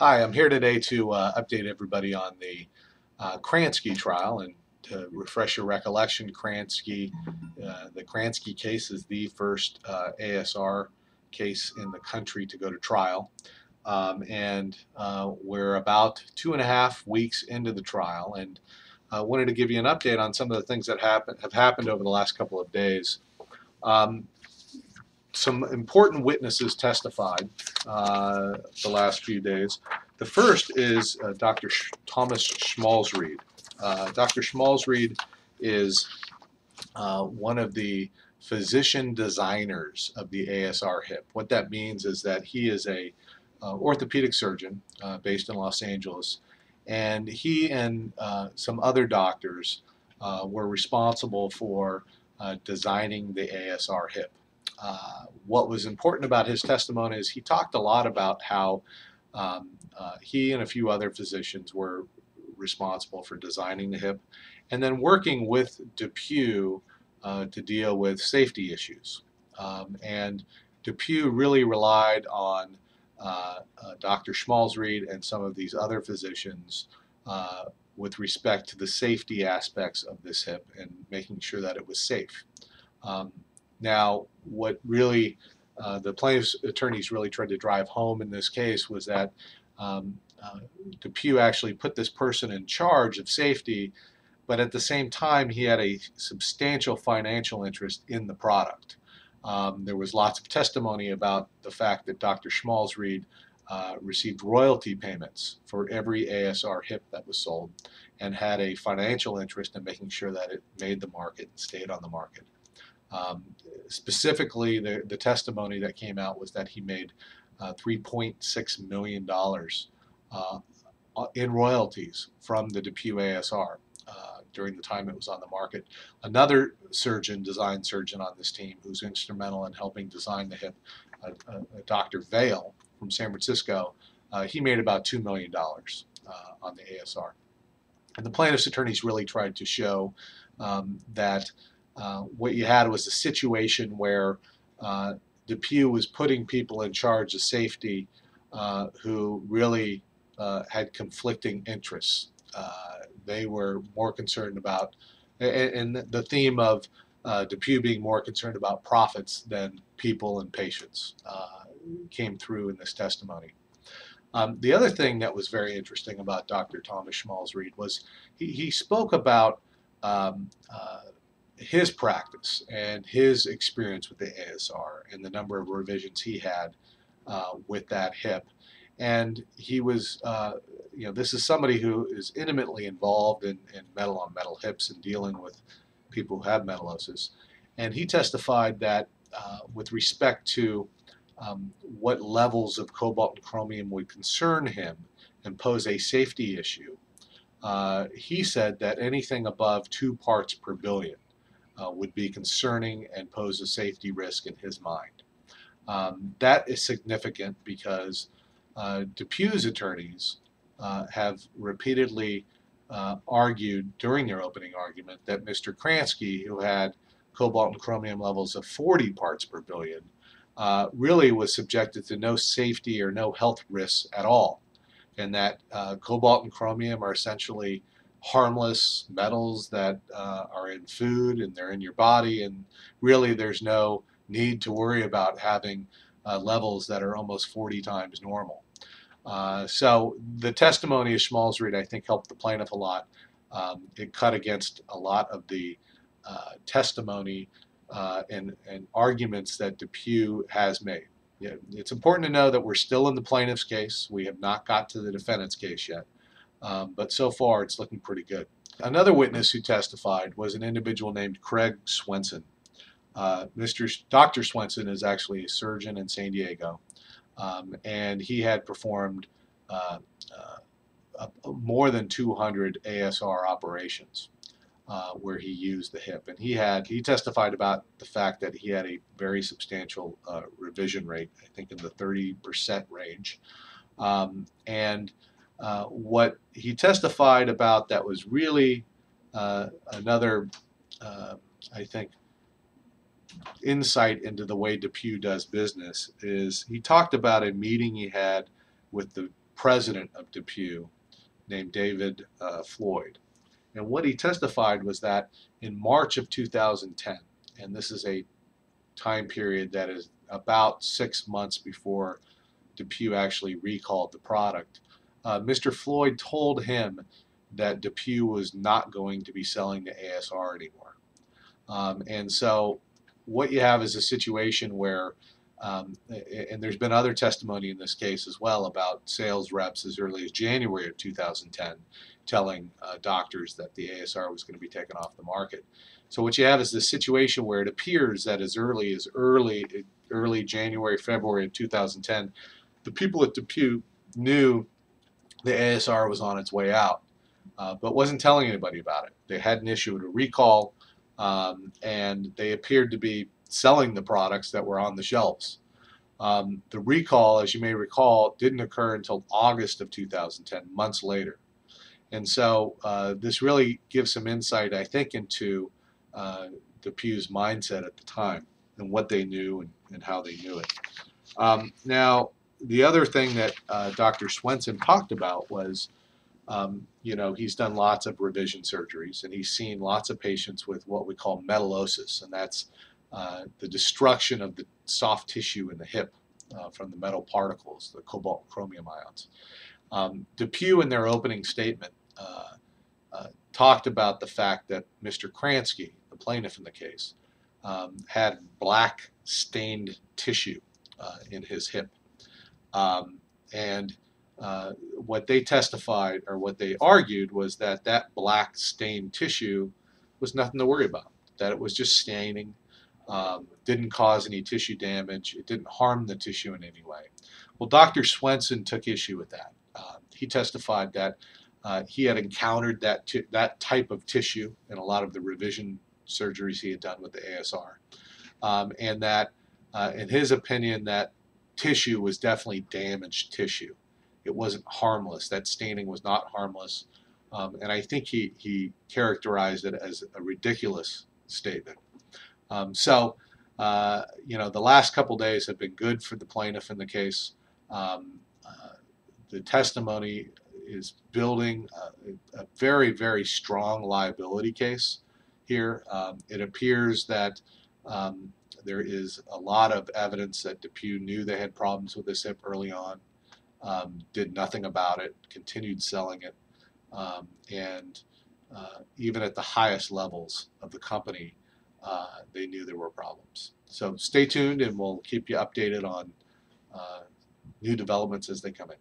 Hi, I'm here today to uh, update everybody on the uh, Kransky trial and to refresh your recollection, Kransky, uh, the Kransky case is the first uh, ASR case in the country to go to trial. Um, and uh, we're about two and a half weeks into the trial and I wanted to give you an update on some of the things that happen, have happened over the last couple of days. Um, some important witnesses testified uh, the last few days. The first is uh, Dr. Sh Thomas Schmalzried. Uh, Dr. Schmalzried is uh, one of the physician designers of the ASR hip. What that means is that he is a uh, orthopedic surgeon uh, based in Los Angeles, and he and some other doctors were responsible for designing the ASR hip. Uh, what was important about his testimony is he talked a lot about how um, uh, he and a few other physicians were responsible for designing the hip and then working with DePuy uh, to deal with safety issues. Um, and DePuy really relied on uh, uh, Dr. Schmalzried and some of these other physicians with respect to the safety aspects of this hip and making sure that it was safe. Um, now, what really uh, the plaintiff's attorneys really tried to drive home in this case was that um, uh, DePuy actually put this person in charge of safety, but at the same time he had a substantial financial interest in the product. Um, there was lots of testimony about the fact that Dr. Schmalzried uh, received royalty payments for every ASR hip that was sold and had a financial interest in making sure that it made the market and stayed on the market. Um, specifically, the, the testimony that came out was that he made uh, $3.6 million uh, in royalties from the DePuy ASR uh, during the time it was on the market. Another surgeon, design surgeon on this team, who's instrumental in helping design the hip, uh, uh, Dr. Vail from San Francisco, uh, he made about $2 million on the ASR. And the plaintiff's attorneys really tried to show um, that uh, what you had was a situation where uh, DePuy was putting people in charge of safety uh, who really uh, had conflicting interests. Uh, they were more concerned about, and, the theme of DePuy being more concerned about profits than people and patients came through in this testimony. Um, the other thing that was very interesting about Dr. Thomas Schmalzried was he, he spoke about um, uh, his practice and his experience with the ASR and the number of revisions he had uh, with that hip. And he was, uh, you know, this is somebody who is intimately involved in, in metal on metal hips and dealing with people who have metallosis. And he testified that uh, with respect to um, what levels of cobalt and chromium would concern him and pose a safety issue, uh, he said that anything above two parts per billion uh, would be concerning and pose a safety risk in his mind. Um, that is significant because uh, attorneys uh, have repeatedly uh, argued during their opening argument that Mr. Kransky, who had cobalt and chromium levels of 40 parts per billion, uh, really was subjected to no safety or no health risks at all, and that uh, cobalt and chromium are essentially harmless metals that uh, are in food and they're in your body and really there's no need to worry about having uh, levels that are almost 40 times normal. Uh, so the testimony of Schmalzried I think helped the plaintiff a lot. Um, it cut against a lot of the uh, testimony uh, and, and arguments that DePuy has made. It's important to know that we're still in the plaintiff's case. We have not got to the defendant's case yet. Um, but so far it's looking pretty good. Another witness who testified was an individual named Craig Swenson. Uh, Mr. Dr. Swenson is actually a surgeon in San Diego, um, and he had performed uh, uh, more than 200 ASR operations uh, where he used the hip. And he had he testified about the fact that he had a very substantial uh, revision rate, I think in the 30% range, um, and uh, what he testified about that was really uh, another, uh, I think, insight into the way DePuy does business is he talked about a meeting he had with the president of DePuy named David uh, Floyd. And what he testified was that in March of 2010, and this is a time period that is about six months before DePuy actually recalled the product, uh, Mr. Floyd told him that DePuy was not going to be selling the ASR anymore. Um, and so what you have is a situation where, um, and there's been other testimony in this case as well about sales reps as early as January of 2010 telling uh, doctors that the ASR was going to be taken off the market. So what you have is this situation where it appears that as early as early early January, February of 2010, the people at DePuy knew the ASR was on its way out, uh, but wasn't telling anybody about it. They hadn't issued a recall, um, and they appeared to be selling the products that were on the shelves. Um, the recall, as you may recall, didn't occur until August of 2010, months later. And so uh, this really gives some insight, I think, into uh, DePuy's mindset at the time and what they knew and, and how they knew it. Um, now, the other thing that uh, Dr. Swenson talked about was, um, you know, he's done lots of revision surgeries and he's seen lots of patients with what we call metallosis, and that's uh, the destruction of the soft tissue in the hip uh, from the metal particles, the cobalt chromium ions. Um, DePuy, in their opening statement, uh, uh, talked about the fact that Mr. Kransky, the plaintiff in the case, um, had black stained tissue uh, in his hip. Um, and uh, what they testified or what they argued was that that black stained tissue was nothing to worry about, that it was just staining, um, didn't cause any tissue damage, it didn't harm the tissue in any way. Well, Dr. Swenson took issue with that. Uh, he testified that uh, he had encountered that that type of tissue in a lot of the revision surgeries he had done with the ASR, um, and that, uh, in his opinion, that tissue was definitely damaged tissue. It wasn't harmless. That staining was not harmless, um, and I think he he characterized it as a ridiculous statement. Um, so, uh, you know, the last couple days have been good for the plaintiff in the case. Um, uh, the testimony is building a, a, very, very strong liability case here. Um, it appears that um, there is a lot of evidence that DePuy knew they had problems with this hip early on, um, did nothing about it, continued selling it, um, and uh, even at the highest levels of the company, uh, they knew there were problems. So stay tuned and we'll keep you updated on uh, new developments as they come in.